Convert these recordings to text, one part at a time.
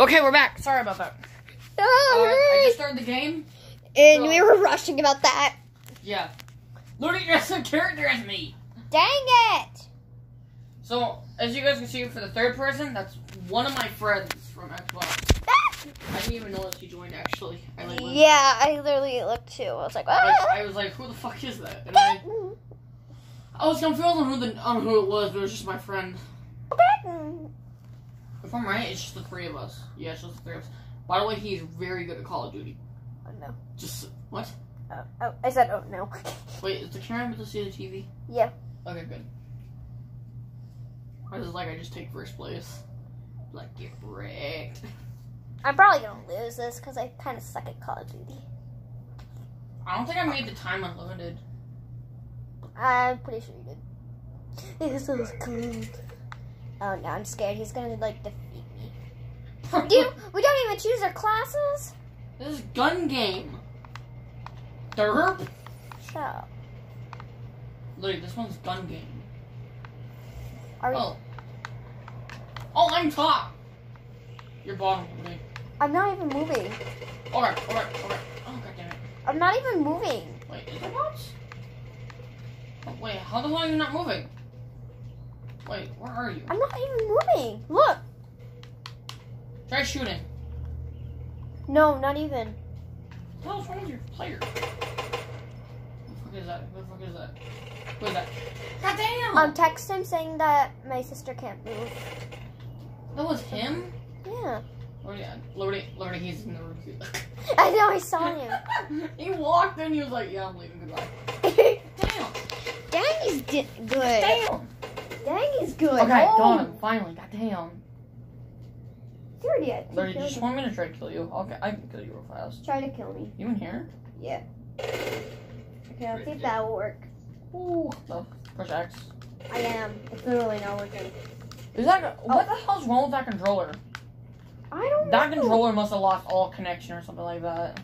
Okay, we're back. Sorry about that. Uh, I just started the game. and so- we were rushing about that. Yeah. Literally, you're the character as me. Dang it! So, as you guys can see for the third person, that's one of my friends from Xbox. I didn't even notice he joined, actually. I, like, Yeah, I literally looked too. I was like, I, was, ah. I was like, who the fuck is that? And I, I was confused on who, the, on who it was, but it was just my friend. If I'm right, it's just the three of us. Yeah, it's just the three of us. By the way, he's very good at Call of Duty. Oh no. Just, what? Oh, oh, I said, oh no. Wait, is the camera able to see the TV? Yeah. Okay, good. I was like, I just take first place. Like, get wrecked. I'm probably gonna lose this because I kind of suck at Call of Duty. I don't think I made the time unlimited. I'm pretty sure you did. This is cool. Oh no, I'm scared. He's gonna like defeat me. Dude, we don't even choose our classes. this is gun game. Derp. Shut up. Literally, this one's gun game. Are we, Oh. Oh, I'm top. You're bottom. Okay. I'm not even moving. Okay, okay, okay. Oh, god damn it. I'm not even moving. Wait, is that bots? Oh, wait, how the hell are you not moving? Wait, where are you? I'm not even moving. Look. Try shooting. No, not even. What the wrong with your player? Who the fuck is that? Who the fuck is that? Who is that? God damn! Um, text him saying that my sister can't move. that was him? Yeah. Lordy, Lordy, Lordy, he's in the room too. I know. I saw him. he walked in, he was like, yeah, I'm leaving, goodbye. Damn! Dang, he's good. Damn! Dang, he's good. Okay, oh, got him, finally, goddamn. He already had you kills. just want me to try to kill you? Okay, I can kill you real fast. Try to kill me. You in here? Yeah. Okay, I'll see if that will work. Ooh, no. Push X. I am. It's literally not working. Is that, what the hell's wrong with that controller? I don't That know. controller must have lost all connection or something like that.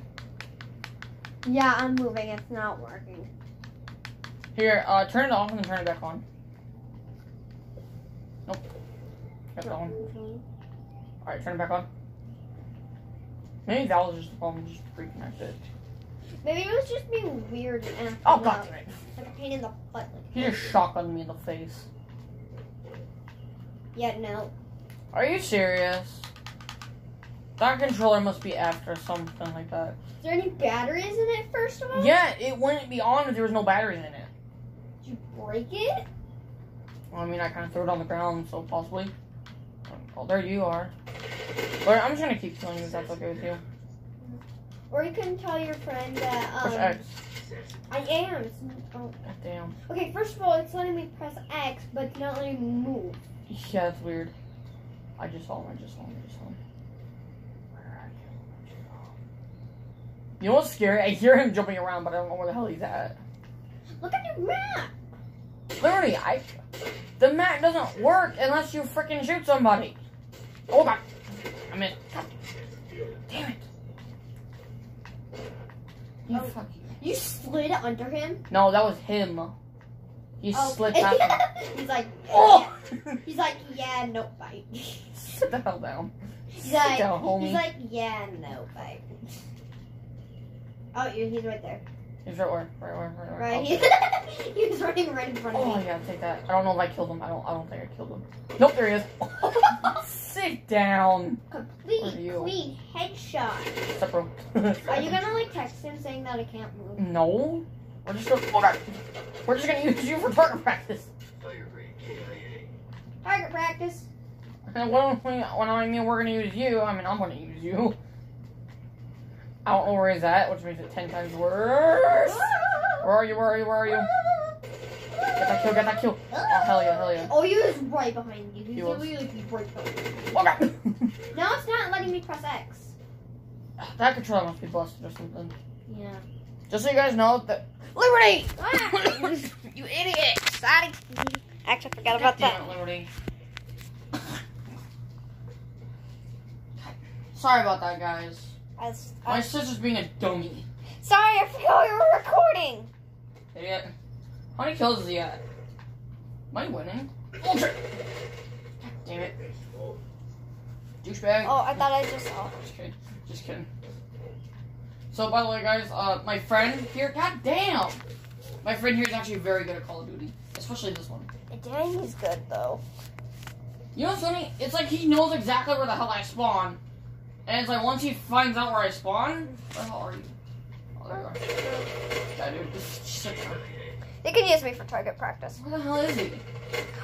Yeah, I'm moving. It's not working. Here, uh, turn it off and then turn it back on. Nope. Got that one. Alright, turn it back on. Maybe that was just the problem, just reconnect it. Maybe it was just being weird and Oh, god damn it. like a pain in the butt. Like, He just shotgunned me in the face. yeah, no. Are you serious? That controller must be after something like that. Is there any batteries in it? First of all, Yeah, it wouldn't be on if there was no batteries in it. Did you break it? Well, I mean, I kind of threw it on the ground, so possibly. Oh, there you are. But I'm just gonna keep killing you if that's okay with you. Or you can tell your friend that um, X. I am. It's, oh. God damn. Okay, first of all, it's letting me press X, but it's not letting me move. Yeah, that's weird. I just saw him, I just saw him, I just saw him. Where are you? You know what's scary? I hear him jumping around, but I don't know where the hell he's at. Look at your map. Literally, I. The mat doesn't work unless you freaking shoot somebody. Oh god. I'm in. Damn it. You Oh. fuck you. You slid under him. No, that was him. He Oh. slid past. He's like, Oh! He's like, yeah, no fight. Sit the hell down. He's like, down, homie. he's like, yeah, no fight. Oh, yeah, he's right there. He's right where? Right where? Right where? Right, Oh. he was running right in front of Oh me. Oh yeah, take that. I don't know if I killed him. I don't. I don't think I killed him. Nope, there he is. Sit down. Complete, Where you? clean headshot. What's up, bro? Are you gonna like text him saying that I can't move? No. We're just gonna. Oh god. We're just gonna use you for target practice. Target practice. And when, when, when I mean we're gonna use you, I mean I'm gonna use you. I don't know where he's at, which makes it ten times worse. Where are you? Where are you? Where are you? Get that kill! Get that kill! Oh hell yeah! Hell yeah! Oh, he was right behind you. He's He was. literally like right behind you. God. Now it's not letting me press X. that controller must be busted or something. Yeah. Just so you guys know that Liberty. Ah, you idiot! Sorry. Actually, I forgot about that. Liberty. Sorry about that, guys. I was, I My sister's being a dummy. sorry, I forgot we were recording. Idiot. How many kills is he at? Am I winning? Oh, damn it. douchebag. Oh, I thought I just saw. Just kidding. Just kidding. So, by the way, guys, uh, my friend here, god damn! My friend here is actually very good at Call of Duty, especially this one. Dang, he's good though. You know what's funny? It's like he knows exactly where the hell I spawn. And it's like once he finds out where I spawn, where the hell are you? Oh, there you are. Yeah, dude, this is shit. They can use me for target practice. Where the hell is he?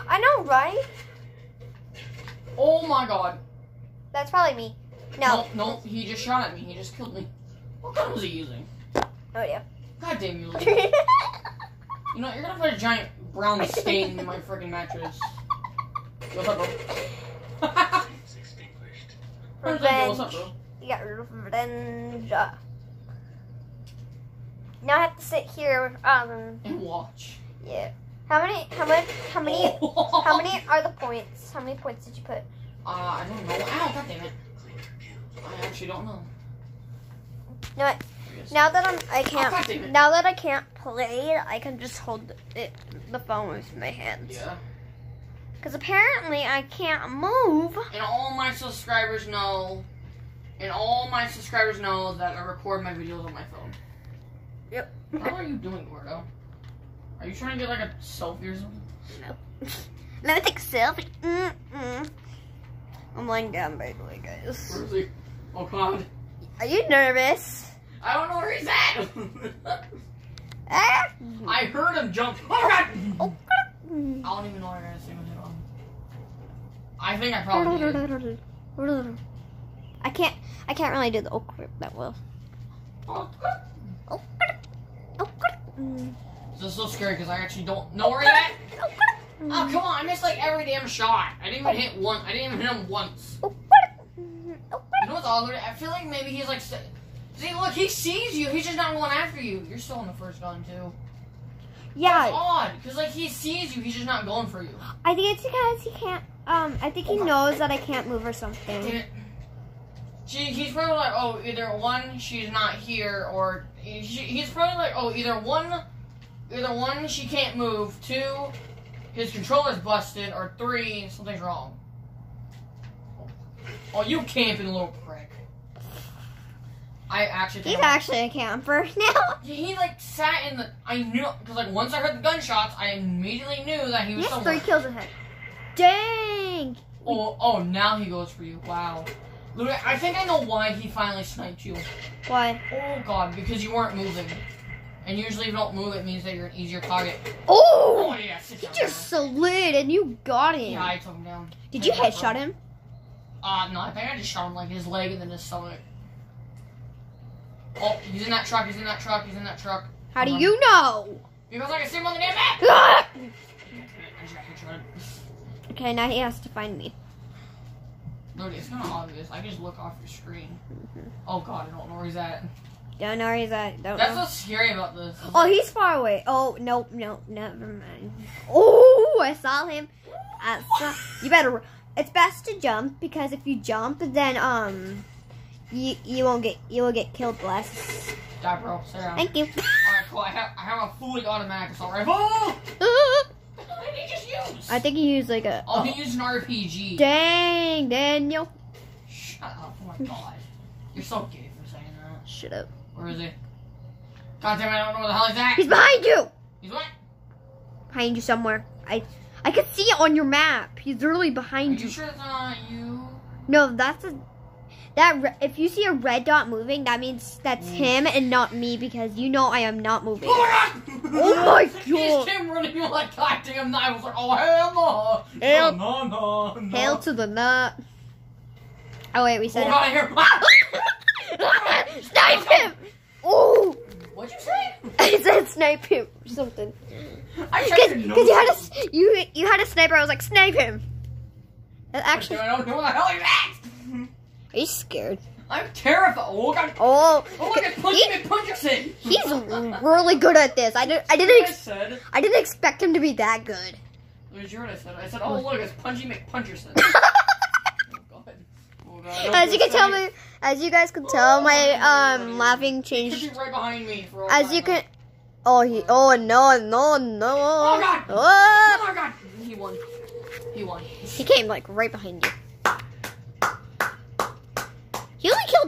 I know, right? Oh my god. That's probably me. No. No, no, he just shot at me. He just killed me. What gun was he using? Oh yeah. God damn you. You know, you're gonna put a giant brown stain in my freaking mattress. What's up, bro? What's up, bro? What's? You got revenge. Now I have to sit here. Um. And watch. Yeah. How many? How much? How many? How many are the points? How many points did you put? Uh, I don't know. Ow, god damn it. I actually don't know. No, I. Now that I'm, I Oh, can't. it. Now that I can't play, I can just hold it, the phone with my hands. Yeah. Because apparently I can't move. And all my subscribers know, and all my subscribers know that I record my videos on my phone. Yep. How are you doing, Gordo? Are you trying to get like a selfie or something? No. Let me take a selfie. Mm-mm. I'm laying down, by the way, guys. Where is he? Oh god. Are you nervous? I don't know where he's at! Ah. I heard him jump. Oh god! Oh. I don't even know where I got a single hit on. I think I probably did. I can't. I can't really do the oak grip that well. This is so scary because I actually don't know where at. Oh come on! I missed like every damn shot. I didn't even hit one. I didn't even hit him once. You know what's odd? I feel like maybe he's like. See, look, he sees you. He's just not going after you. You're still in the first gun too. Yeah. That's odd because like he sees you. He's just not going for you. I think it's because he can't. Um, I think he knows that I can't move or something. She, he's probably like, oh, either one, she's not here, or he, he's probably like, oh, either one, either one, she can't move, two, his controller's busted, or three, something's wrong. Oh, you camping little prick. I actually He's actually a camper now. he like sat in the. I knew because like once I heard the gunshots, I immediately knew that he He was has somewhere. three kills ahead. Dang! Oh, oh, now he goes for you. Wow. I think I know why he finally sniped you. Why? Oh god, because you weren't moving. And usually if you don't move, it means that you're an easier target. Oh! Oh yeah, He just slid and you got him. Yeah, I took him down. Did you Yeah, headshot him? Uh, no, I think I just shot him like his leg and then his stomach. Oh, he's in that truck, he's in that truck, he's in that truck. How do on. you know? Because I can see him on the damn map! Ah! I just got headshotted. Okay, now he has to find me. Look, it's kind of obvious. I just look off your screen. Mm-hmm. Oh god, I don't know where he's at. Don't know where he's at. Don't That's know. what's scary about this. is Oh, like- he's far away. Oh, no, no, never mind. Oh, I saw him. I saw, you better. It's best to jump because if you jump, then um, you you won't get you will get killed less. Die, bro. Down. Thank you. Alright, cool. I have, I have a fully automatic assault rifle. What did he just use? I think he used like a. Oh, he used an RPG. Dang, Daniel. Shut up. Oh my god. You're so gay for saying that. Shut up. Where is he? God damn it, I don't know where the hell he's at. He's behind you. He's what? Behind you somewhere. I I could see it on your map. He's literally Are behind you you. sure it's not you? No, that's a. That re- if you see a red dot moving, that means that's Mm. him and not me because you know I am not moving. Oh my god! Oh my He's God. Tim running like goddamn knife. I was like, oh hell no! Hell- no, no, no. Hail to the nut. Oh wait, we Oh said god, I hear. Ah! it. snipe him! Oh, What'd you say? I said snipe him or something. I Because you had a you you had a sniper. I was like snipe him. Actually, I don't know where the hell he's at. Are you scared? I'm terrified. Oh god. Oh, Oh look at Punch he- Me Puncherson. he's really good at this. I didn't I didn't I said. I didn't expect him to be that good. What did you hear I said? I said, oh look, it's Punchy McPuncherson. oh god. Oh god. As you can tell me, as you guys can tell, my um laughing changed. right behind me for all As you can, oh he, oh no no no. Oh god! Oh, Oh my god! He won. He won. he came like right behind you.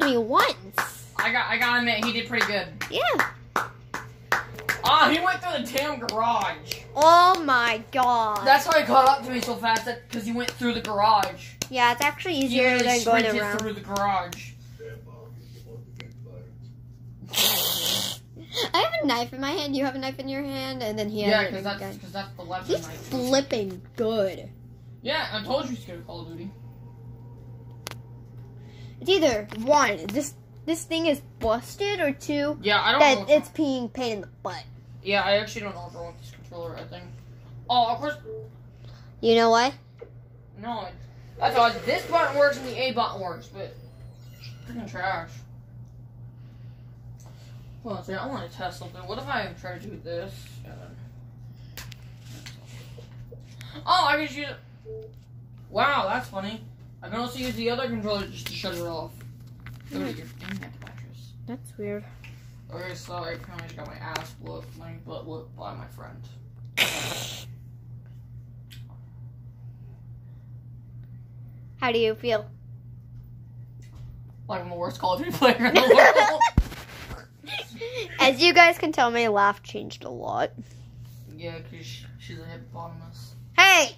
Me once. I got I gotta admit he did pretty good. Yeah. Ah, he went through the damn garage. Oh my god. That's why he caught up to me so fast. That because he went through the garage. yeah, it's actually easier literally than going around. through the garage. I have a knife in my hand. You have a knife in your hand, and then he has Yeah, because that's because that's the weapon. He's choose. flipping good. Yeah, I told you he's good at Call of Duty. It's either one, this this thing is busted, or two, Yeah, I don't know. that what's it's being pain in the butt. Yeah, I actually don't know wrong with this controller. I think. Oh, of course. You know why? No, that's odd. This button works and the A button works, but freaking trash. Well, see, I want to test something. What if I try to do this? Oh, I can use. Wow, that's funny. I can also use the other controller just to shut it off. Look at your internet mattress. That's weird. Okay, so I apparently just got my ass whooped, my butt whooped by my friend. How do you feel? Like I'm the worst Call of Duty player in the world. As you guys can tell, my laugh changed a lot. yeah, because she's a hippopotamus. Hey,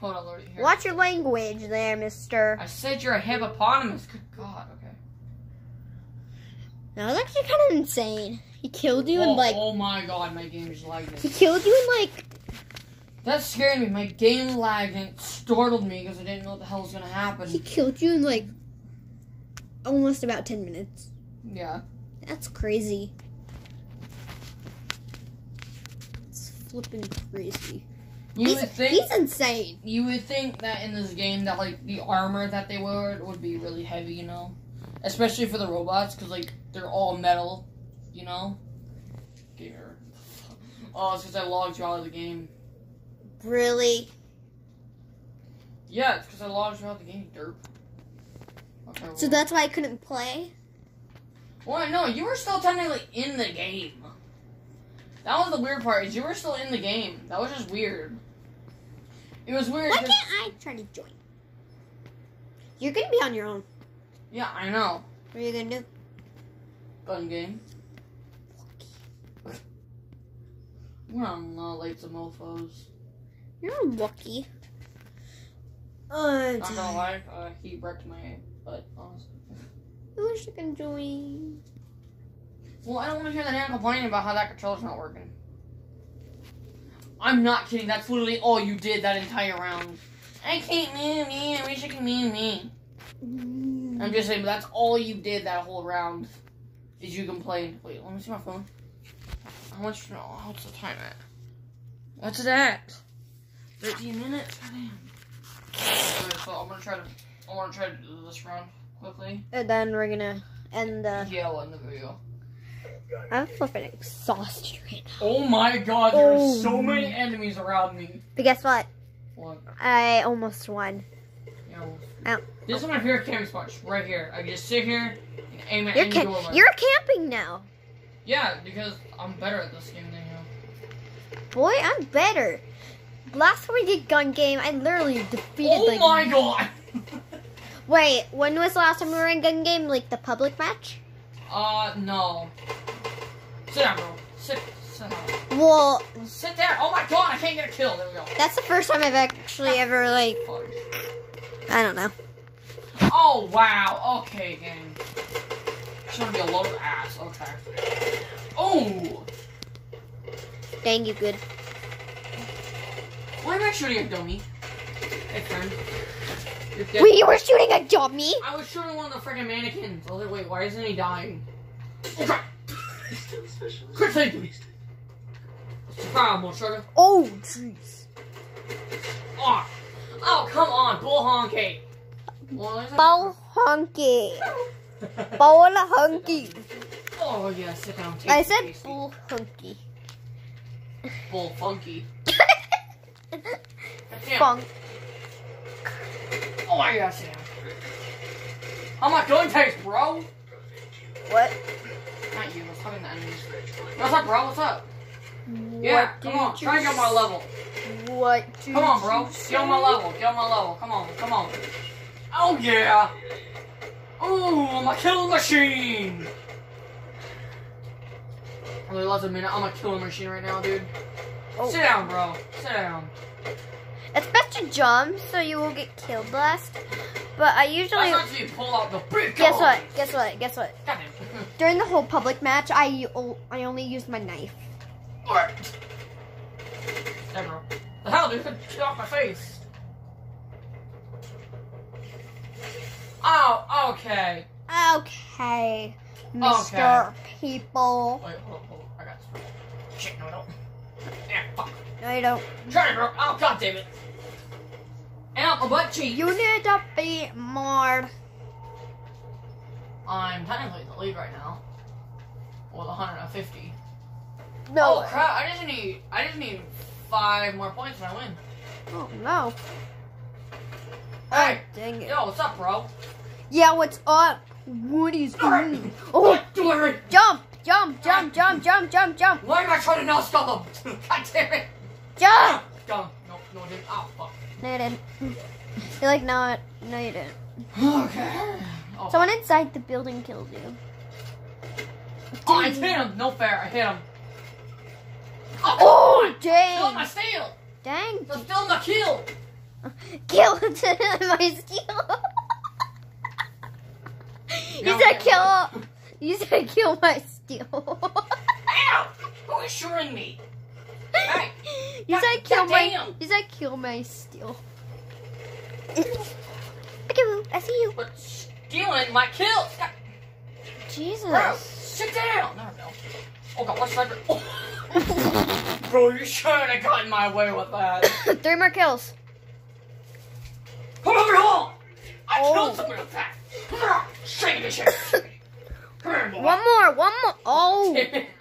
Hold on, Lordy. Here. watch your language there, mister. I said you're a hippopotamus. Good God. Okay. That was actually kind of insane. He killed you oh, in like. oh my God, my game just lagged. He killed you in like. That scared me. My game lagged and it startled me because I didn't know what the hell was gonna happen. He killed you in like. Almost about 10 minutes. Yeah. That's crazy. It's flipping crazy. You he's, would think. he's insane. You would think that in this game that like the armor that they wear would be really heavy, you know, especially for the robots because like they're all metal, you know. Here. Oh, it's because I logged you out of the game. Really? Yeah, it's because I logged you out of the game, derp. Okay, So well- that's why I couldn't play? Well, no, you were still technically in the game. That was the weird part. Is you were still in the game. That was just weird. It was weird. Why can't I try to join? You're gonna be on your own. yeah, I know. What are you gonna do? Gun game. We're on uh, like some mofos. You're lucky. Uh, Not gonna lie, uh, he wrecked my butt. Honestly. I wish I could join. Well, I don't want to hear the man complaining about how that controller's not working. I'm not kidding. That's literally all you did that entire round. I can't move me. I wish I could move me. I'm just saying, but that's all you did that whole round. Is you complained. Wait, let me see my phone. How much? No, what's the time at? What's it at? 13 minutes. Goddamn. Okay, so I'm gonna try to. I want to try to do this round quickly. And then we're gonna end the. Yeah, end the video. I'm flipping exhausted right now. Oh my god, there Oh. so many enemies around me. But guess what? What? I almost won. You know, Ow. this is my favorite camping spot, right here. I can just sit here and aim at You're any doorway. you're camping now. Yeah, because I'm better at this game than you. Boy, I'm better. Last time we did gun game, I literally defeated Oh like. my god! Wait, when was the last time we were in gun game? Like the public match? uh, no. Sit down, bro. Sit, sit down. Well, Sit there. Oh my god, I can't get a kill. There we go. that's the first time I've actually ah. ever like. Fudge. I don't know. Oh wow. Okay, game. Gonna be a load of ass. Okay. Oh. Dang you, good. Why am I shooting a dummy? Hey, friend. Dead. We were shooting a dummy. I was shooting one of the freaking mannequins. I was like, wait, why isn't he dying? Crap. Quick thing. Problem, sugar. Oh, jeez. Oh. oh, come on, bull honky. Well, there's a- Bow hunky. Bowl hunky. Oh, yeah, sit down. Take I said easy. bull hunky. bull funky. Funk. Oh, my gosh, Sam. How much gun taste, bro? What? Not you, I was talking to enemies. What's up, bro? What's up? Yeah, come on, try and get on my level. What? Come on, bro. Get on my level. Get on my level. Come on, come on. Oh yeah. Ooh, I'm a killing machine! Really, less a minute. I'm a killing machine right now, dude. Oh. Sit down, bro. Sit down. It's best to jump so you will get killed less. But I usually. That's not pull out the big Guess what? Guess what? Guess what? During the whole public match, I I only used my knife. Alright. Bro. The hell, dude? Get off my face. Oh, okay. Okay, Mr. People. Wait, hold on, hold on. I got this. Shit, no, I don't. Yeah, fuck. No, you don't. Try it, bro. Oh, god damn it. Ow, butt cheek. You need to be more. I'm technically in the lead right now. With 150. No. Oh crap! I just need. I just need five more points and I win. Oh no. Hey, Dang it. yo, what's up, bro? Yeah, what's up? Oh, what is Alright. doing? Oh, it. jump, jump, jump, jump, jump, jump, jump, Why am I trying to no stop him? God damn it! jump. Jump. No, no, I didn't. Oh, fuck. No, you didn't. You're like, no, no, you didn't. Okay. Oh, Someone inside the building killed you. oh, I hit him. No fair. I hit him. Oh, come Oh, on! Steal my dang. steal! Dang. So steal my kill! Kill my steal. you No, said no, kill. You said kill my steal. Ow! Who is shooting me? Hey! You God- said kill my. goddamn. You said kill my steal. Okay, Boo, I see you. But stealing my kills! God, bro, Jesus. sit down! There we go. Oh god, what's that? Oh. bro, you should have gotten my way with that. Three more kills. Come over here! I Oh. killed someone with that! Come here! Shake this shit! Come here, boy. One more. One more. Oh,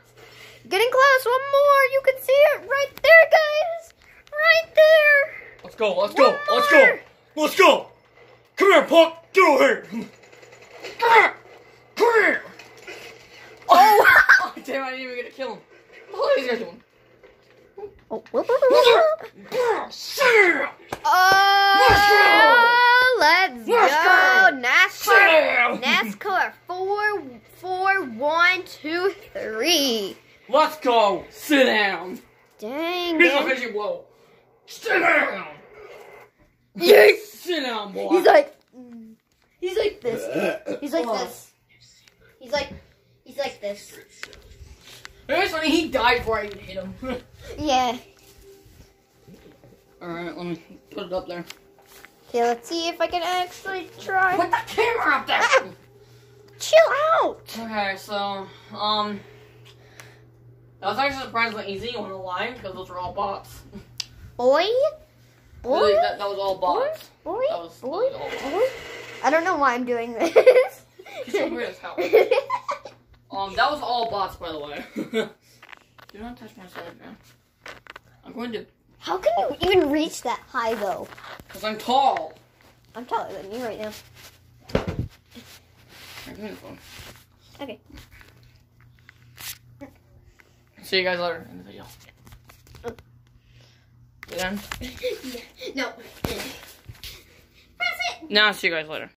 getting close. One more. You can see it right there, guys. Right there. Let's go, let's One go, let's go! Let's go! Come here, punk! Get over here! Come here! Oh. oh damn, I didn't even get to kill him. What are these guys doing? Oh, whoop, whoop, whoop! Oh, let's go. NASCAR. NASCAR. Four, four, one, two, three. Let's go! Sit down! Dang Here's it. vision! Sit down! Yeet. Sit down, boy! He's like, mm. he's like this. He's like Oh. this. He's like, he's like this. It was funny, he died before I even hit him. Yeah. Alright, let me put it up there. Okay, let's see if I can actually try. Put the camera up there! Chill out. Okay, so, um... That was actually surprisingly easy, you wanna lie? Because those were all bots. Boy. Boy. Really, that, that was all bots. Boy. That was, that Boy. was all bots. Boy. I don't know why I'm doing this. so weird as hell. Um, that was all bots, by the way. Do not touch my side, man. I'm going to, How can you even reach that high though? because I'm tall. I'm taller than you right now. Here, give me the phone. Okay. See you guys later in the video. Then, no. Press it. now see you guys later.